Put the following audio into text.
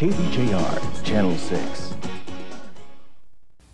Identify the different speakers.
Speaker 1: KBJR, Channel 6.